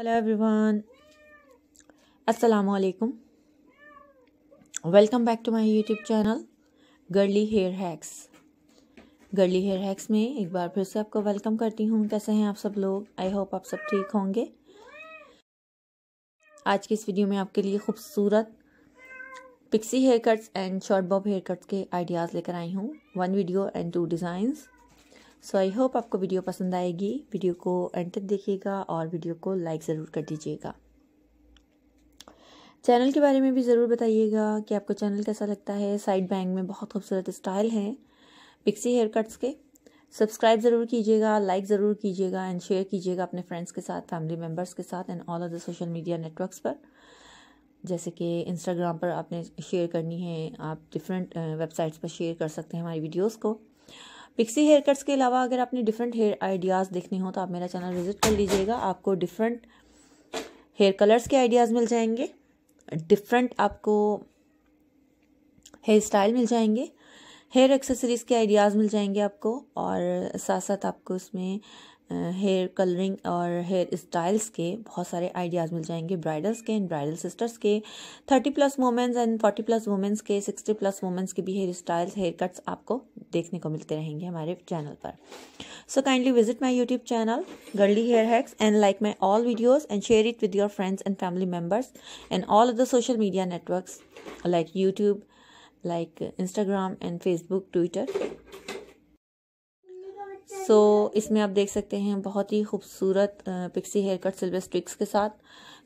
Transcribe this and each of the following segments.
Hello everyone अस्सलाम वालेकुम welcome back to my YouTube channel girly hair hacks girly hair hacks में एक बार फिर से आपको वेलकम करती हूँ। कैसे हैं आप सब लोग? आई होप आप सब ठीक होंगे। आज की इस वीडियो में आपके लिए खूबसूरत pixie hair cuts and short bob hair cuts के आइडियाज़ लेकर आई हूँ। One video and two designs so I hope आपको वीडियो पसंद आएगी। वीडियो को एंड तक देखिएगा और वीडियो को लाइक ज़रूर कर दीजिएगा। चैनल के बारे में भी ज़रूर बताइएगा कि आपको चैनल कैसा लगता है। साइड बैंग में बहुत खूबसूरत स्टाइल हैं पिक्सी हेयर कट्स के। सब्सक्राइब ज़रूर कीजिएगा लाइक ज़रूर कीजिएगा एंड शेयर कीजिएगा अपने फ्रेंड्स के साथ फैमिली मेंबर्स के साथ and all other social media networks पर। जैसे कि इंस्टाग्राम पर आपने शेयर करनी है, आप डिफरेंट वेबसाइट्स पर शेयर कर सकते हैं हमारी वीडियोज़ को। पिक्सी हेयर कट्स के अलावा अगर आपने डिफरेंट हेयर आइडियाज़ देखने हो तो आप मेरा चैनल विज़िट कर लीजिएगा। आपको डिफरेंट हेयर कलर्स के आइडियाज़ मिल जाएँगे। डिफरेंट आपको हेयर स्टाइल मिल जाएँगे। हेयर एक्सेसरीज़ के आइडियाज़ मिल जाएँगे आपको और साथ साथ आपको इसमें हेयर कलरिंग और हेयर स्टाइल्स के बहुत सारे आइडियाज़ मिल जाएँगे। ब्राइडल्स के एंड ब्राइडल सिस्टर्स के thirty plus womens and forty plus womens के सिक्सटी प्लस वुमेंस के भी हेयर स्टाइल्स हेयर कट्स आपको देखने को मिलते रहेंगे हमारे चैनल पर। So kindly visit my YouTube channel girly hair hacks and like my all videos and share it with your friends and family members and all other social media networks like YouTube like Instagram and Facebook Twitter so इसमें आप देख सकते हैं बहुत ही खूबसूरत pixie hair cut silver streaks के साथ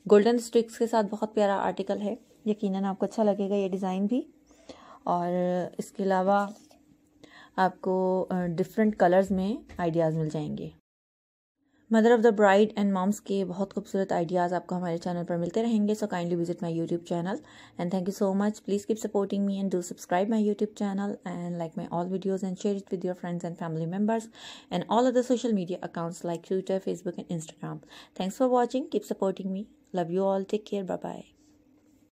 गोल्डन स्ट्रिक्स के साथ बहुत प्यारा आर्टिकल है। यकीनन आपको अच्छा लगेगा ये डिज़ाइन भी। और इसके अलावा आपको डिफरेंट कलर्स में आइडियाज़ मिल जाएँगे। Mother of the bride and moms के बहुत खूबसूरत आइडियाज़ आपको हमारे चैनल पर मिलते रहेंगे so kindly visit my YouTube channel and thank you so much please keep supporting me and do subscribe my YouTube channel and like my all videos and share it with your friends and family members and all other social media accounts like Twitter Facebook and Instagram thanks for watching keep supporting me love you all take care bye bye